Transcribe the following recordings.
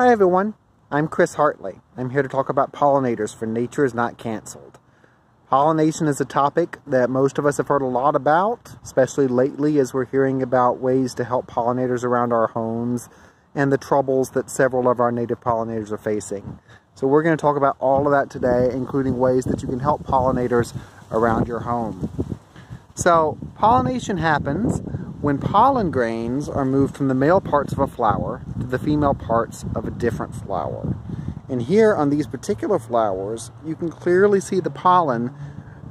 Hi everyone, I'm Chris Hartley. I'm here to talk about pollinators for Nature is Not Cancelled. Pollination is a topic that most of us have heard a lot about, especially lately as we're hearing about ways to help pollinators around our homes and the troubles that several of our native pollinators are facing. So we're going to talk about all of that today, including ways that you can help pollinators around your home. So pollination happens when pollen grains are moved from the male parts of a flower to the female parts of a different flower. And here on these particular flowers, you can clearly see the pollen,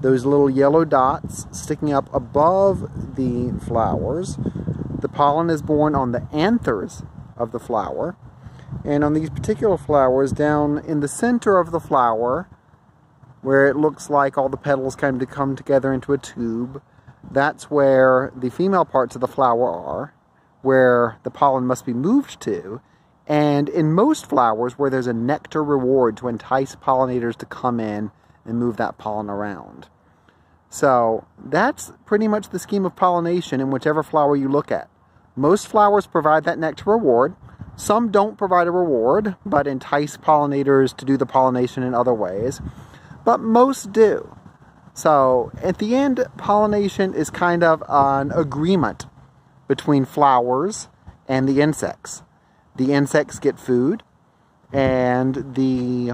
those little yellow dots sticking up above the flowers. The pollen is borne on the anthers of the flower. And on these particular flowers, down in the center of the flower, where it looks like all the petals kind of come together into a tube, that's where the female parts of the flower are, where the pollen must be moved to, and in most flowers where there's a nectar reward to entice pollinators to come in and move that pollen around. So that's pretty much the scheme of pollination in whichever flower you look at. Most flowers provide that nectar reward. Some don't provide a reward, but entice pollinators to do the pollination in other ways. But most do. So at the end, pollination is kind of an agreement between flowers and the insects the insects get food and the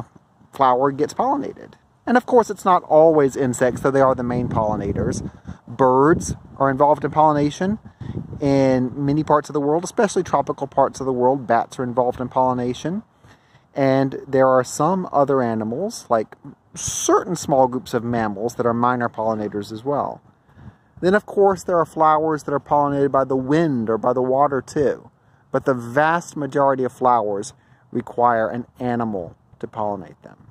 flower gets pollinated. And of course, it's not always insects, though they are the main pollinators. Birds are involved in pollination in many parts of the world, especially tropical parts of the world. Bats are involved in pollination. And there are some other animals, like certain small groups of mammals, that are minor pollinators as well. Then, of course, there are flowers that are pollinated by the wind or by the water, too but the vast majority of flowers require an animal to pollinate them.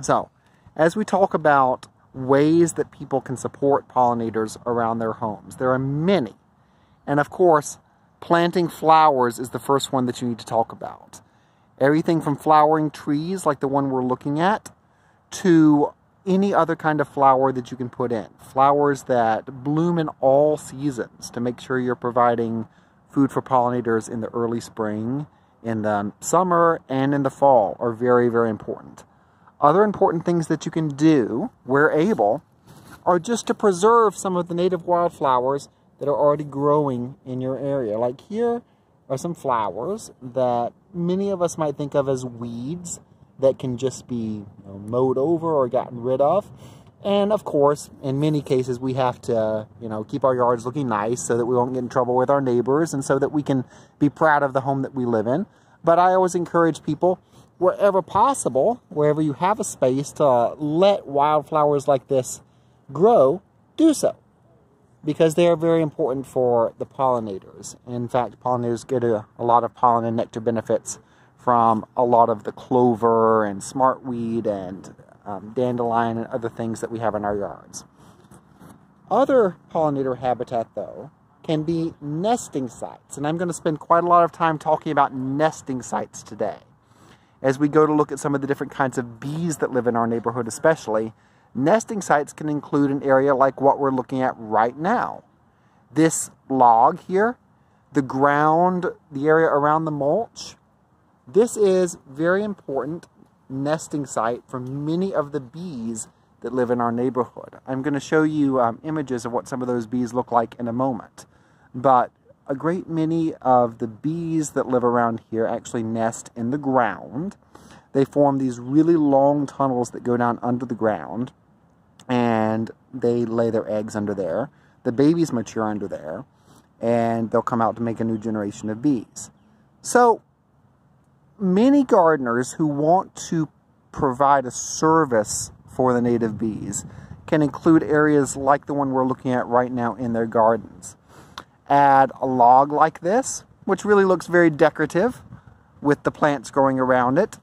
So, as we talk about ways that people can support pollinators around their homes, there are many. And of course, planting flowers is the first one that you need to talk about. Everything from flowering trees like the one we're looking at to any other kind of flower that you can put in. Flowers that bloom in all seasons to make sure you're providing food for pollinators in the early spring, in the summer, and in the fall are very, very important. Other important things that you can do, where able, are just to preserve some of the native wildflowers that are already growing in your area. Like here are some flowers that many of us might think of as weeds that can just be you know, mowed over or gotten rid of. And of course, in many cases, we have to, you know, keep our yards looking nice so that we won't get in trouble with our neighbors and so that we can be proud of the home that we live in. But I always encourage people, wherever possible, wherever you have a space to let wildflowers like this grow, do so. Because they are very important for the pollinators. In fact, pollinators get a, a lot of pollen and nectar benefits from a lot of the clover and smartweed and um, dandelion and other things that we have in our yards. Other pollinator habitat, though, can be nesting sites. And I'm going to spend quite a lot of time talking about nesting sites today. As we go to look at some of the different kinds of bees that live in our neighborhood, especially, nesting sites can include an area like what we're looking at right now. This log here, the ground, the area around the mulch, this is very important nesting site for many of the bees that live in our neighborhood. I'm going to show you um, images of what some of those bees look like in a moment. But a great many of the bees that live around here actually nest in the ground. They form these really long tunnels that go down under the ground and they lay their eggs under there. The babies mature under there and they'll come out to make a new generation of bees. So many gardeners who want to provide a service for the native bees can include areas like the one we're looking at right now in their gardens. Add a log like this, which really looks very decorative with the plants growing around it.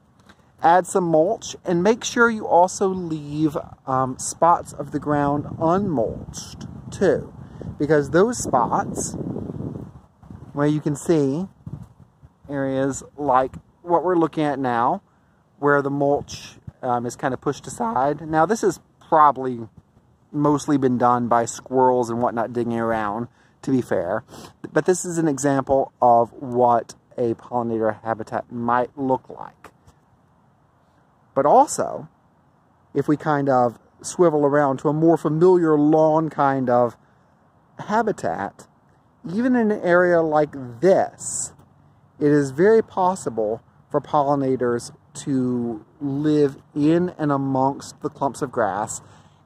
Add some mulch and make sure you also leave um, spots of the ground unmulched too. Because those spots, where you can see areas like what we're looking at now, where the mulch um, is kind of pushed aside. Now this has probably mostly been done by squirrels and whatnot digging around, to be fair. But this is an example of what a pollinator habitat might look like. But also, if we kind of swivel around to a more familiar lawn kind of habitat, even in an area like this, it is very possible for pollinators to live in and amongst the clumps of grass.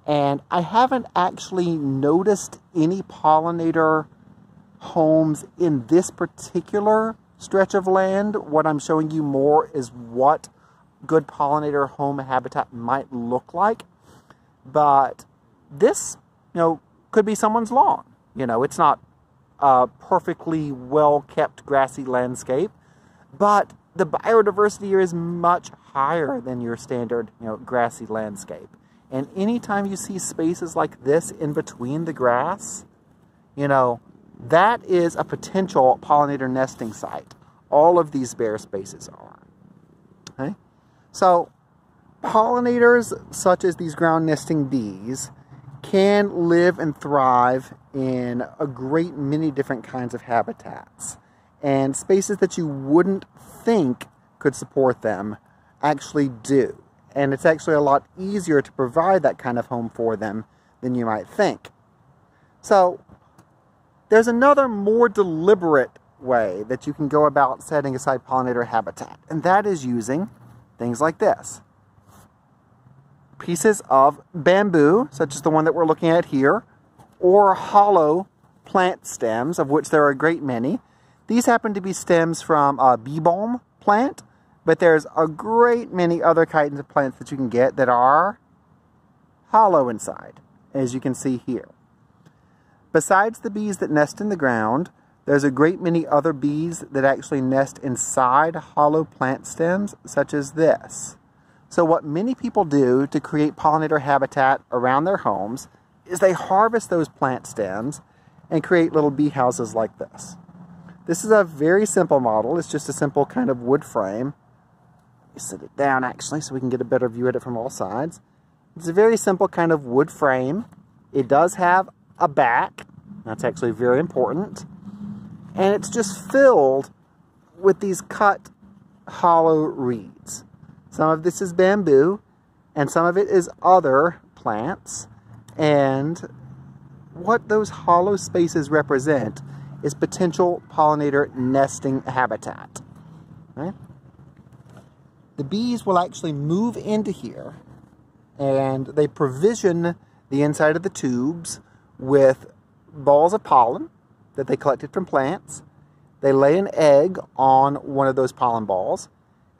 And I haven't actually noticed any pollinator homes in this particular stretch of land. What I'm showing you more is what good pollinator home habitat might look like. But this, you know, could be someone's lawn. You know, it's not a perfectly well kept grassy landscape, but the biodiversity here is much higher than your standard, you know, grassy landscape. And anytime you see spaces like this in between the grass, you know, that is a potential pollinator nesting site. All of these bare spaces are. Okay? So, pollinators such as these ground nesting bees can live and thrive in a great many different kinds of habitats. And spaces that you wouldn't think could support them actually do. And it's actually a lot easier to provide that kind of home for them than you might think. So, there's another more deliberate way that you can go about setting aside pollinator habitat, and that is using things like this. Pieces of bamboo, such as the one that we're looking at here, or hollow plant stems, of which there are a great many. These happen to be stems from a bee balm plant, but there's a great many other kinds of plants that you can get that are hollow inside, as you can see here. Besides the bees that nest in the ground, there's a great many other bees that actually nest inside hollow plant stems, such as this. So what many people do to create pollinator habitat around their homes is they harvest those plant stems and create little bee houses like this. This is a very simple model. It's just a simple kind of wood frame. Let me sit it down actually so we can get a better view at it from all sides. It's a very simple kind of wood frame. It does have a back. That's actually very important. And it's just filled with these cut hollow reeds. Some of this is bamboo, and some of it is other plants. And what those hollow spaces represent is potential pollinator nesting habitat. Right? The bees will actually move into here and they provision the inside of the tubes with balls of pollen that they collected from plants. They lay an egg on one of those pollen balls,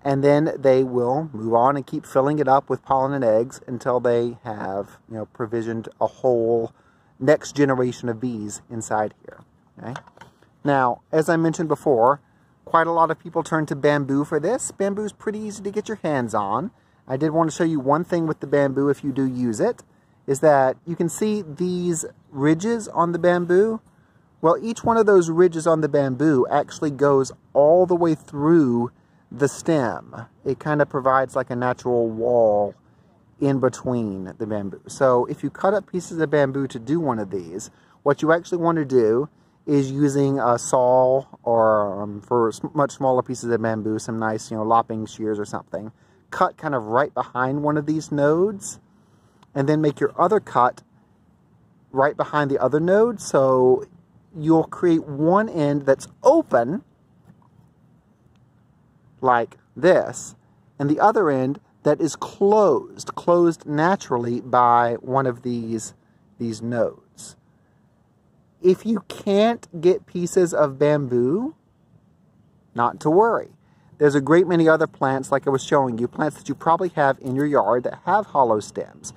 and then they will move on and keep filling it up with pollen and eggs until they have, you know, provisioned a whole next generation of bees inside here. Okay? Now, as I mentioned before, quite a lot of people turn to bamboo for this. Bamboo is pretty easy to get your hands on. I did want to show you one thing with the bamboo if you do use it is that you can see these ridges on the bamboo. Well, each one of those ridges on the bamboo actually goes all the way through the stem. It kind of provides like a natural wall in between the bamboo. So if you cut up pieces of bamboo to do one of these, what you actually want to do is using a saw or um, for much smaller pieces of bamboo, some nice, you know, lopping shears or something, cut kind of right behind one of these nodes and then make your other cut right behind the other node. So you'll create one end that's open, like this, and the other end that is closed, closed naturally by one of these, these nodes. If you can't get pieces of bamboo, not to worry. There's a great many other plants, like I was showing you, plants that you probably have in your yard that have hollow stems.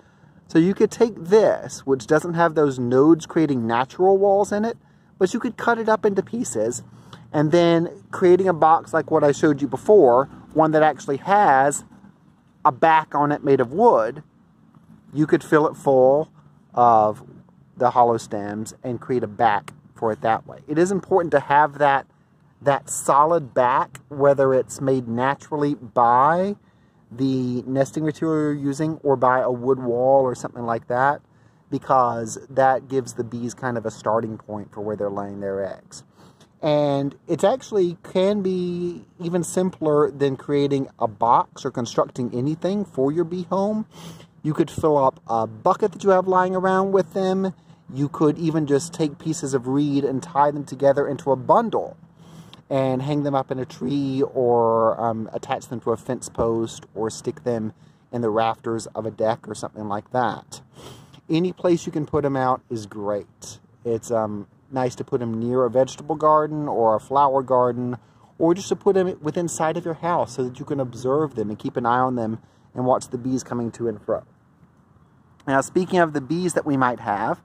So you could take this, which doesn't have those nodes creating natural walls in it, but you could cut it up into pieces and then creating a box like what I showed you before, one that actually has a back on it made of wood, you could fill it full of the hollow stems and create a back for it that way. It is important to have that that solid back, whether it's made naturally by the nesting material you're using or by a wood wall or something like that because that gives the bees kind of a starting point for where they're laying their eggs. And it actually can be even simpler than creating a box or constructing anything for your bee home. You could fill up a bucket that you have lying around with them. You could even just take pieces of reed and tie them together into a bundle and hang them up in a tree or um, attach them to a fence post or stick them in the rafters of a deck or something like that. Any place you can put them out is great. It's um, nice to put them near a vegetable garden or a flower garden or just to put them within sight of your house so that you can observe them and keep an eye on them and watch the bees coming to and fro. Now, speaking of the bees that we might have,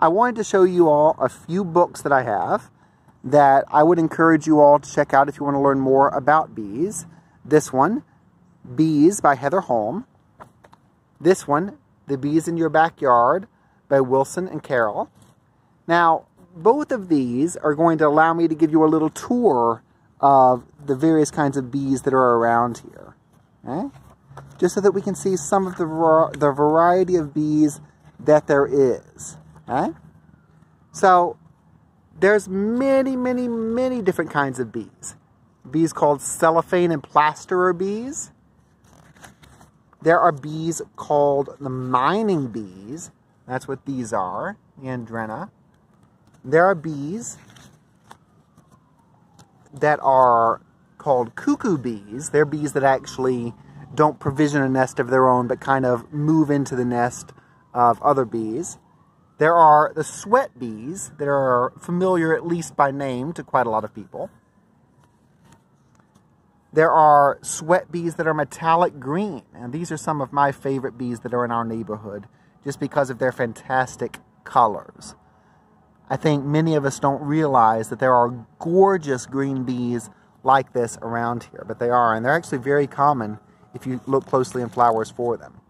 I wanted to show you all a few books that I have that I would encourage you all to check out if you want to learn more about bees. This one, Bees by Heather Holm. This one, The Bees in Your Backyard by Wilson and Carril. Now, both of these are going to allow me to give you a little tour of the various kinds of bees that are around here. Okay? Just so that we can see some of the, the variety of bees that there is. Okay? So, there's many, many, many different kinds of bees. Bees called cellophane and plasterer bees. There are bees called the mining bees. That's what these are, the Andrena. There are bees that are called cuckoo bees. They're bees that actually don't provision a nest of their own, but kind of move into the nest of other bees. There are the sweat bees that are familiar, at least by name, to quite a lot of people. There are sweat bees that are metallic green, and these are some of my favorite bees that are in our neighborhood just because of their fantastic colors. I think many of us don't realize that there are gorgeous green bees like this around here, but they are, and they're actually very common if you look closely in flowers for them.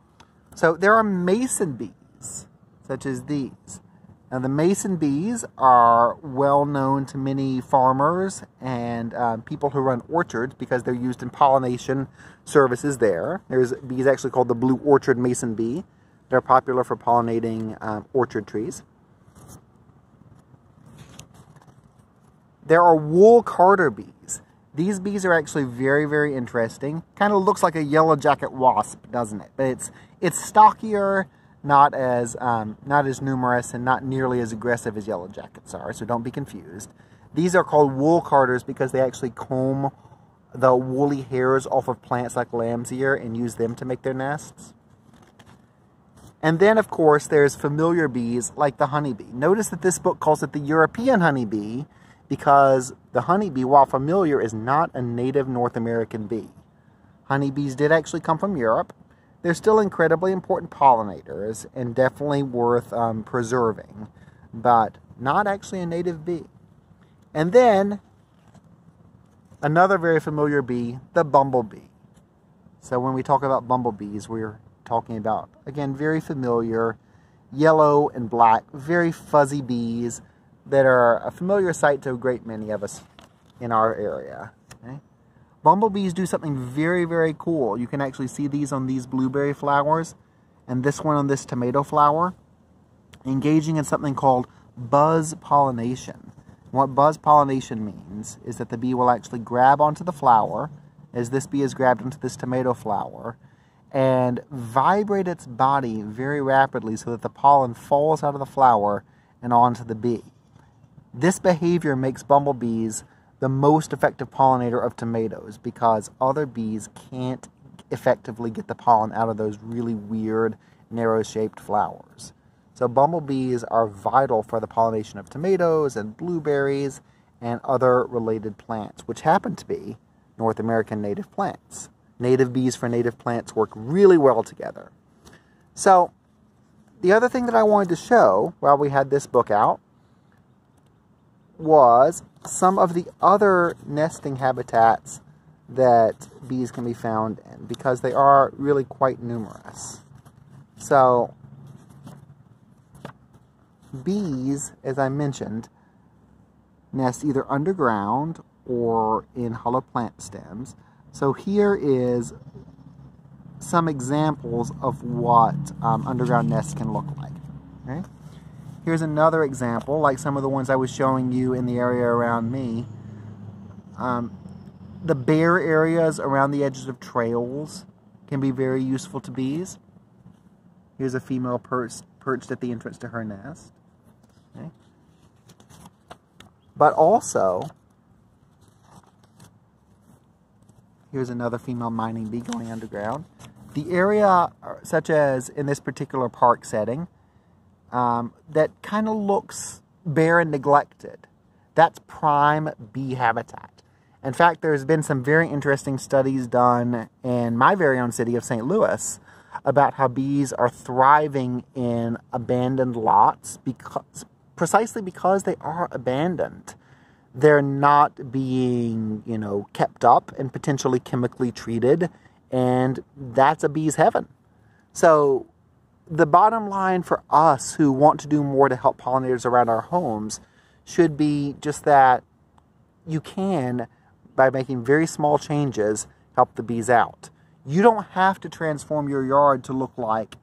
So there are mason bees such as these. Now, the mason bees are well known to many farmers and um, people who run orchards because they're used in pollination services there. There's bees actually called the blue orchard mason bee. They're popular for pollinating um, orchard trees. There are wool carder bees. These bees are actually very, very interesting. Kind of looks like a yellow jacket wasp, doesn't it? But it's it's stockier not as um, not as numerous and not nearly as aggressive as yellow jackets are, so don't be confused. These are called wool carders because they actually comb the woolly hairs off of plants like lamb's ear and use them to make their nests. And then, of course, there's familiar bees like the honeybee. Notice that this book calls it the European honeybee because the honeybee, while familiar, is not a native North American bee. Honeybees did actually come from Europe, they're still incredibly important pollinators and definitely worth um, preserving, but not actually a native bee. And then another very familiar bee, the bumblebee. So when we talk about bumblebees, we're talking about, again, very familiar yellow and black, very fuzzy bees that are a familiar sight to a great many of us in our area. Bumblebees do something very, very cool. You can actually see these on these blueberry flowers and this one on this tomato flower. Engaging in something called buzz pollination. What buzz pollination means is that the bee will actually grab onto the flower, as this bee is grabbed onto this tomato flower, and vibrate its body very rapidly so that the pollen falls out of the flower and onto the bee. This behavior makes bumblebees the most effective pollinator of tomatoes because other bees can't effectively get the pollen out of those really weird, narrow shaped flowers. So, bumblebees are vital for the pollination of tomatoes and blueberries and other related plants, which happen to be North American native plants. Native bees for native plants work really well together. So, the other thing that I wanted to show while we had this book out was some of the other nesting habitats that bees can be found in because they are really quite numerous. So, bees, as I mentioned, nest either underground or in hollow plant stems. So here is some examples of what um, underground nests can look like. Okay? Here's another example, like some of the ones I was showing you in the area around me. Um, the bare areas around the edges of trails can be very useful to bees. Here's a female perched, at the entrance to her nest. Okay. But also, here's another female mining bee going underground. The area, uh, such as in this particular park setting, um, that kind of looks bare and neglected, that's prime bee habitat. In fact, there's been some very interesting studies done in my very own city of St. Louis about how bees are thriving in abandoned lots because precisely because they are abandoned. They're not being, you know, kept up and potentially chemically treated, and that's a bee's heaven. So, the bottom line for us who want to do more to help pollinators around our homes should be just that you can, by making very small changes, help the bees out. You don't have to transform your yard to look like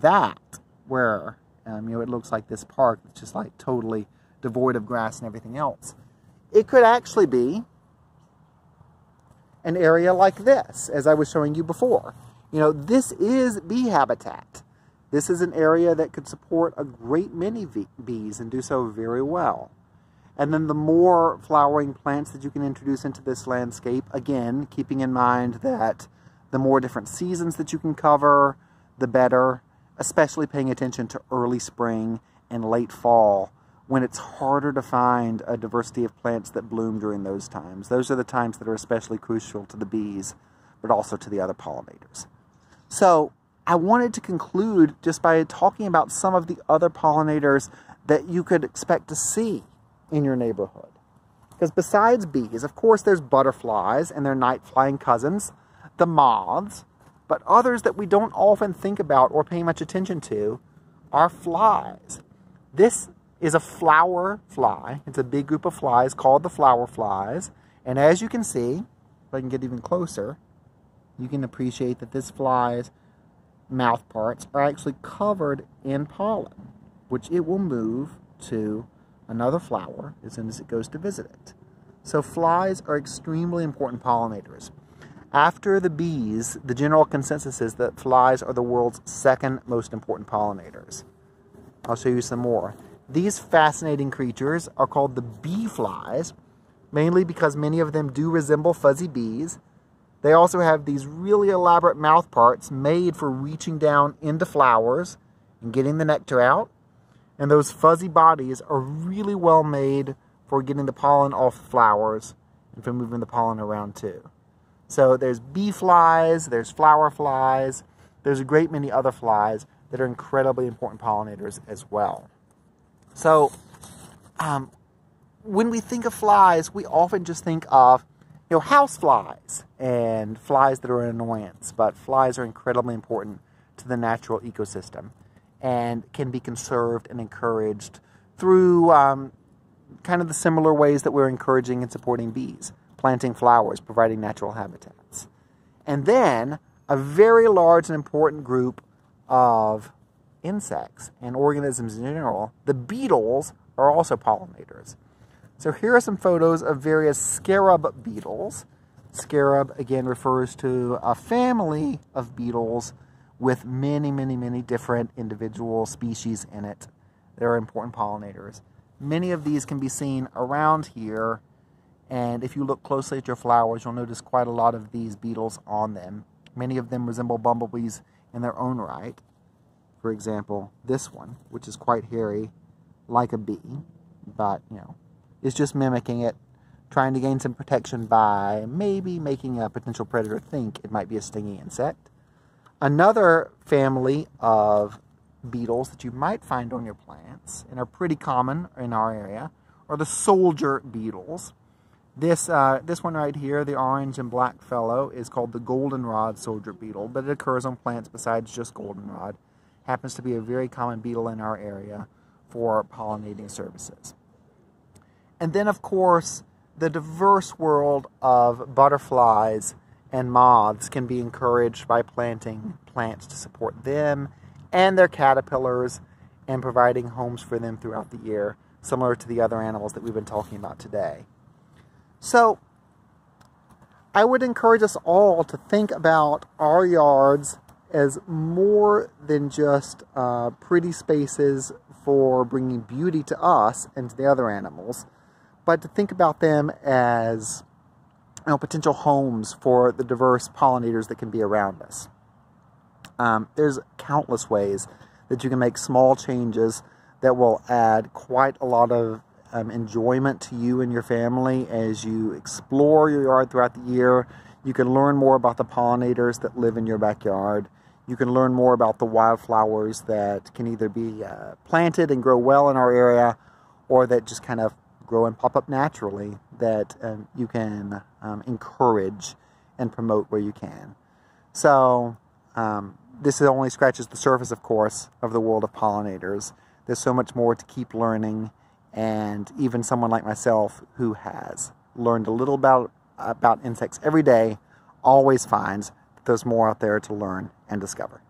that, where um, you know it looks like this park that's just like totally devoid of grass and everything else. It could actually be an area like this, as I was showing you before. You know, this is bee habitat. This is an area that could support a great many bees and do so very well. And then the more flowering plants that you can introduce into this landscape, again, keeping in mind that the more different seasons that you can cover, the better, especially paying attention to early spring and late fall when it's harder to find a diversity of plants that bloom during those times. Those are the times that are especially crucial to the bees, but also to the other pollinators. So I wanted to conclude just by talking about some of the other pollinators that you could expect to see in your neighborhood. Because besides bees, of course, there's butterflies and their night flying cousins, the moths, but others that we don't often think about or pay much attention to are flies. This is a flower fly. It's a big group of flies called the flower flies. And as you can see, if I can get even closer, you can appreciate that this fly's mouth parts are actually covered in pollen, which it will move to another flower as soon as it goes to visit it. So flies are extremely important pollinators. After the bees, the general consensus is that flies are the world's second most important pollinators. I'll show you some more. These fascinating creatures are called the bee flies, mainly because many of them do resemble fuzzy bees. They also have these really elaborate mouth parts made for reaching down into flowers and getting the nectar out. And those fuzzy bodies are really well made for getting the pollen off the flowers and for moving the pollen around too. So there's bee flies, there's flower flies, there's a great many other flies that are incredibly important pollinators as well. So um, when we think of flies, we often just think of you know house flies and flies that are an annoyance, but flies are incredibly important to the natural ecosystem and can be conserved and encouraged through um, kind of the similar ways that we're encouraging and supporting bees planting flowers, providing natural habitats. And then a very large and important group of insects and organisms in general, the beetles are also pollinators. So here are some photos of various scarab beetles. Scarab, again, refers to a family of beetles with many, many, many different individual species in it. They're important pollinators. Many of these can be seen around here and if you look closely at your flowers, you'll notice quite a lot of these beetles on them. Many of them resemble bumblebees in their own right. For example, this one, which is quite hairy, like a bee, but, you know, is just mimicking it, trying to gain some protection by maybe making a potential predator think it might be a stinging insect. Another family of beetles that you might find on your plants and are pretty common in our area are the soldier beetles. This, uh, this one right here, the orange and black fellow, is called the goldenrod soldier beetle, but it occurs on plants besides just goldenrod. Happens to be a very common beetle in our area for pollinating services. And then, of course, the diverse world of butterflies and moths can be encouraged by planting plants to support them and their caterpillars and providing homes for them throughout the year, similar to the other animals that we've been talking about today. So, I would encourage us all to think about our yards as more than just uh, pretty spaces for bringing beauty to us and to the other animals, but to think about them as you know, potential homes for the diverse pollinators that can be around us. Um, there's countless ways that you can make small changes that will add quite a lot of um, enjoyment to you and your family as you explore your yard throughout the year. You can learn more about the pollinators that live in your backyard. You can learn more about the wildflowers that can either be uh, planted and grow well in our area or that just kind of grow and pop up naturally that um, you can um, encourage and promote where you can. So, um, this only scratches the surface, of course, of the world of pollinators. There's so much more to keep learning, and even someone like myself who has learned a little about, about insects every day always finds that there's more out there to learn and discover.